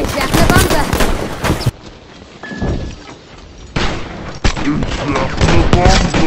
It's Jack Labamba. It's